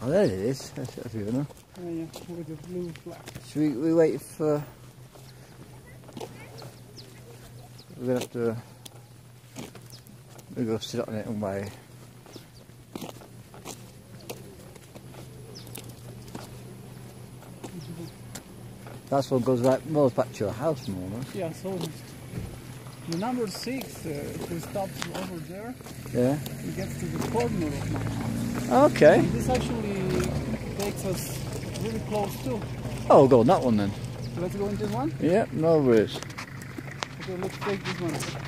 Oh, there it is. That's a few of them. Oh yeah, with the blue flag. Should we, we wait for... We're gonna have to... We'll go sit on it and wait. That's what goes right most back to your house more, no? Yeah, so the number six, uh, if we stop over there, Yeah. we get to the corner of my house. Okay. And this actually takes us really close too. Oh, go on that one then. So let's go in this one. Yeah, no worries. Okay, let's take this one.